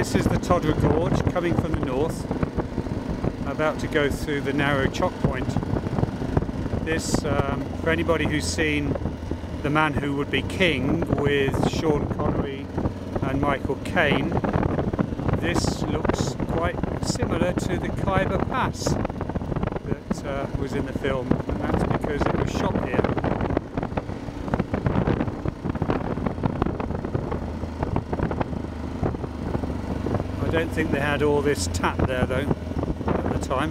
This is the Todra Gorge coming from the north, about to go through the narrow choke point. This, um, for anybody who's seen The Man Who Would Be King with Sean Connery and Michael Caine, this looks quite similar to the Khyber Pass that uh, was in the film, and that's because it was shot here. I don't think they had all this tap there though at the time.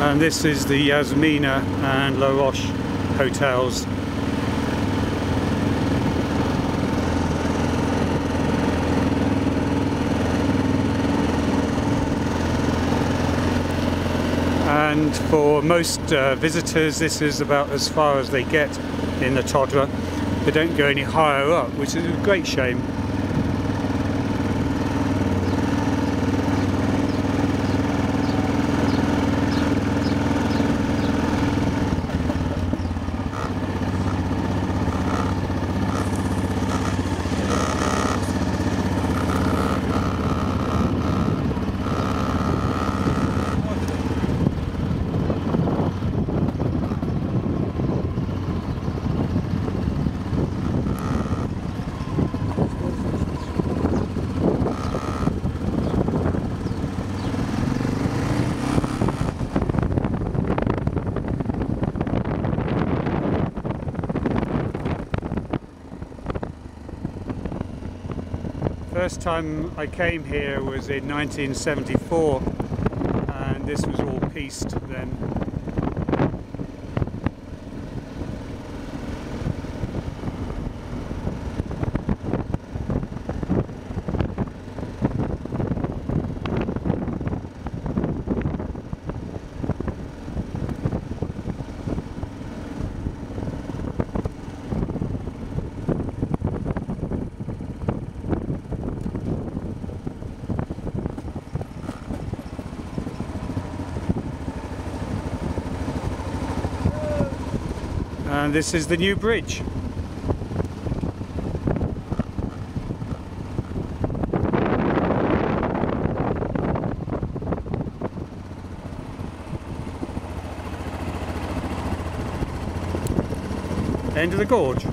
And this is the Yasmina and La Roche hotels and for most uh, visitors this is about as far as they get in the Todra. They don't go any higher up, which is a great shame. First time I came here was in 1974 and this was all pieced then. And this is the new bridge. End of the gorge.